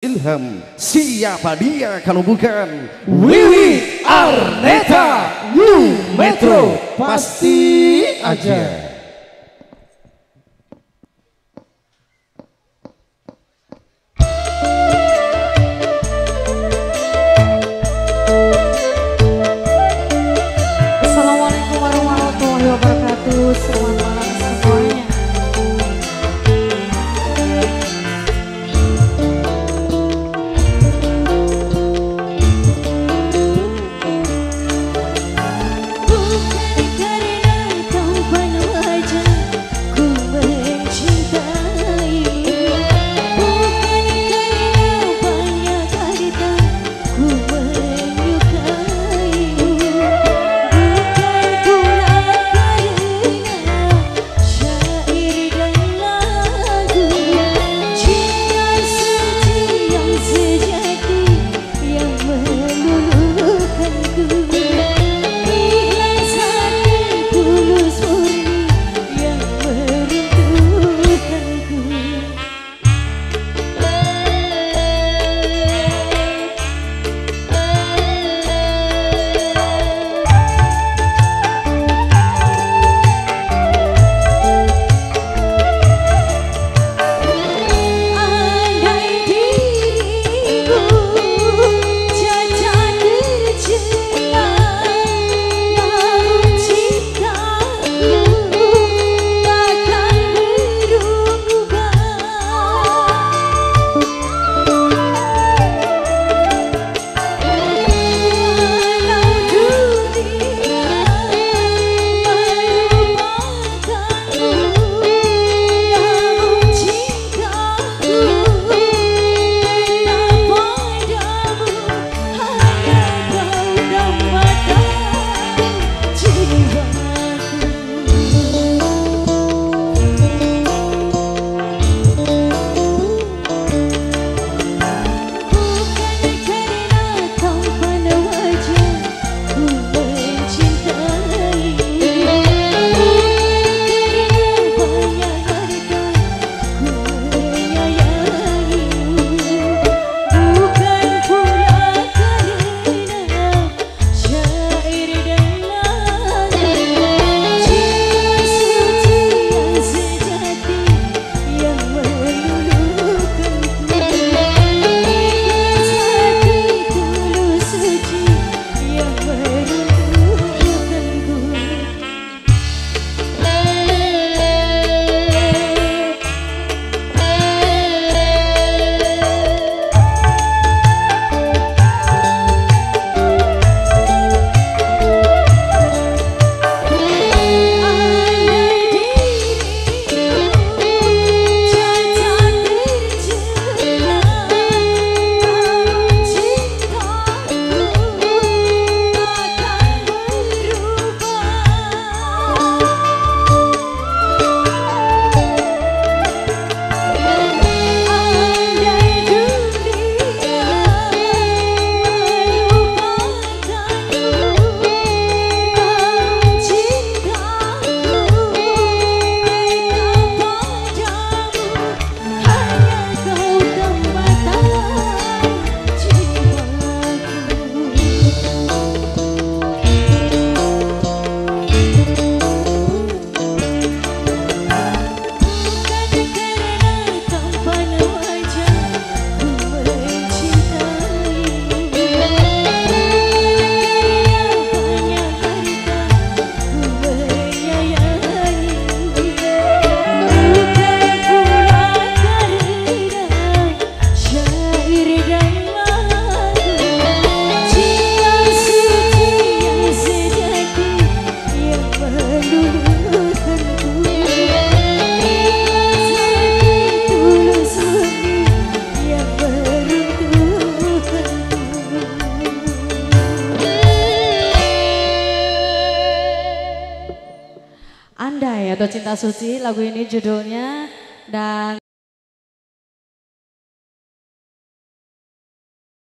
Ilham Siapa dia kalau bukan? Wiwi Arneta New Metro. Pasti aja Andai atau Cinta Suci lagu ini judulnya. Dan